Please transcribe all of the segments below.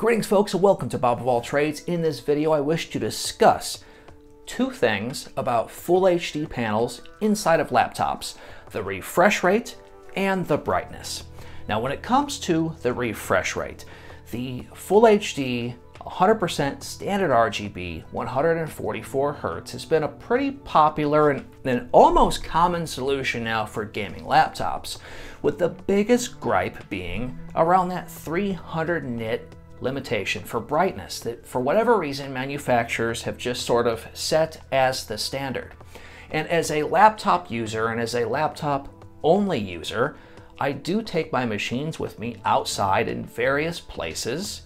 Greetings folks and welcome to Bob of All Trades. In this video I wish to discuss two things about Full HD panels inside of laptops, the refresh rate and the brightness. Now when it comes to the refresh rate, the Full HD 100% standard RGB 144 Hz has been a pretty popular and an almost common solution now for gaming laptops, with the biggest gripe being around that 300 nit limitation for brightness that for whatever reason manufacturers have just sort of set as the standard. And as a laptop user and as a laptop only user, I do take my machines with me outside in various places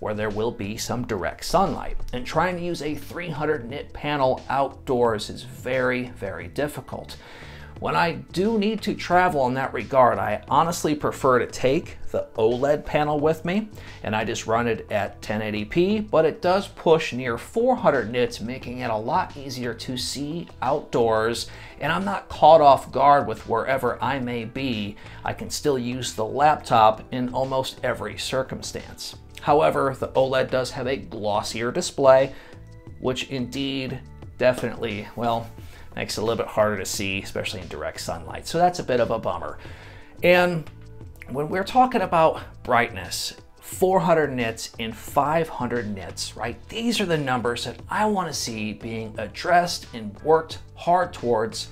where there will be some direct sunlight. And trying to use a 300 nit panel outdoors is very, very difficult. When I do need to travel in that regard, I honestly prefer to take the OLED panel with me and I just run it at 1080p, but it does push near 400 nits, making it a lot easier to see outdoors and I'm not caught off guard with wherever I may be. I can still use the laptop in almost every circumstance. However, the OLED does have a glossier display, which indeed definitely, well, makes it a little bit harder to see, especially in direct sunlight. So that's a bit of a bummer. And when we're talking about brightness, 400 nits and 500 nits, right? These are the numbers that I want to see being addressed and worked hard towards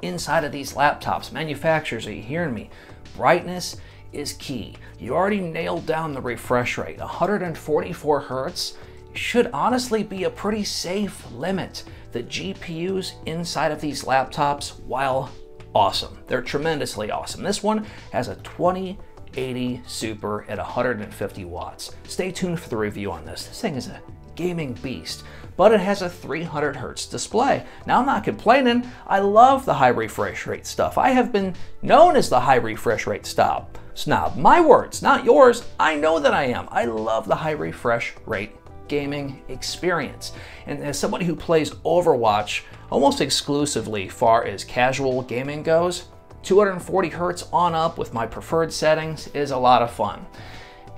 inside of these laptops. Manufacturers, are you hearing me? Brightness is key. You already nailed down the refresh rate. 144 hertz should honestly be a pretty safe limit the GPUs inside of these laptops, while awesome, they're tremendously awesome. This one has a 2080 Super at 150 watts. Stay tuned for the review on this. This thing is a gaming beast, but it has a 300 hertz display. Now I'm not complaining, I love the high refresh rate stuff. I have been known as the high refresh rate stop snob. My words, not yours. I know that I am. I love the high refresh rate gaming experience. And as somebody who plays Overwatch almost exclusively far as casual gaming goes, 240 hertz on up with my preferred settings is a lot of fun.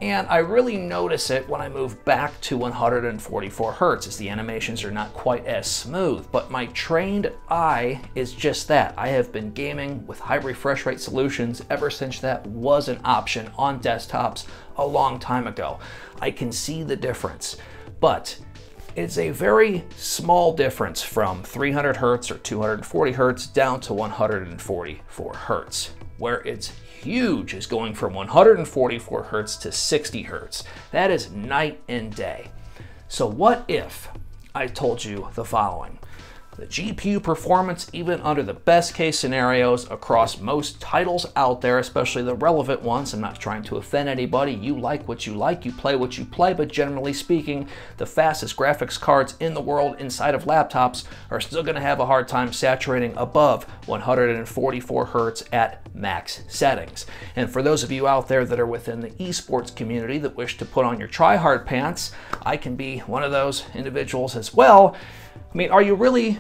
And I really notice it when I move back to 144 hertz as the animations are not quite as smooth, but my trained eye is just that. I have been gaming with high refresh rate solutions ever since that was an option on desktops a long time ago. I can see the difference but it's a very small difference from 300 hertz or 240 hertz down to 144 hertz. Where it's huge is going from 144 hertz to 60 hertz. That is night and day. So what if I told you the following? The GPU performance, even under the best case scenarios across most titles out there, especially the relevant ones, I'm not trying to offend anybody, you like what you like, you play what you play, but generally speaking, the fastest graphics cards in the world inside of laptops are still going to have a hard time saturating above 144 hertz at max settings. And for those of you out there that are within the esports community that wish to put on your try-hard pants, I can be one of those individuals as well. I mean, are you really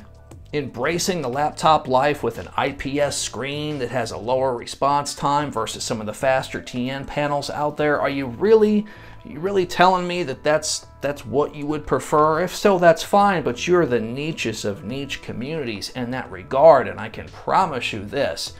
embracing the laptop life with an IPS screen that has a lower response time versus some of the faster TN panels out there? Are you really are you really telling me that that's that's what you would prefer? If so, that's fine, but you're the niches of niche communities in that regard, and I can promise you this.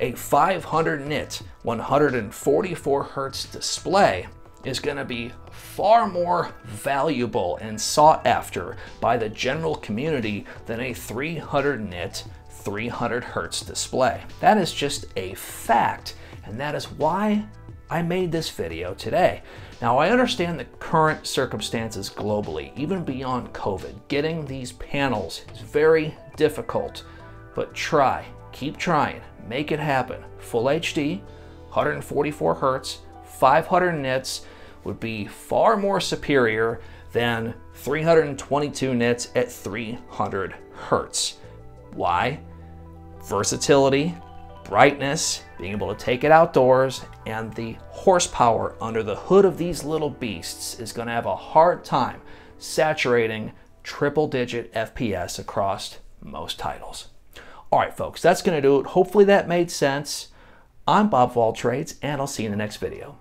A 500 nit 144 hertz display is going to be far more valuable and sought after by the general community than a 300 nit 300 hertz display. That is just a fact, and that is why I made this video today. Now, I understand the current circumstances globally, even beyond COVID. Getting these panels is very difficult, but try, keep trying, make it happen. Full HD, 144 hertz, 500 nits, would be far more superior than 322 nits at 300 hertz. Why? Versatility, brightness, being able to take it outdoors, and the horsepower under the hood of these little beasts is going to have a hard time saturating triple digit FPS across most titles. All right, folks, that's going to do it. Hopefully that made sense. I'm Bob of Trades, and I'll see you in the next video.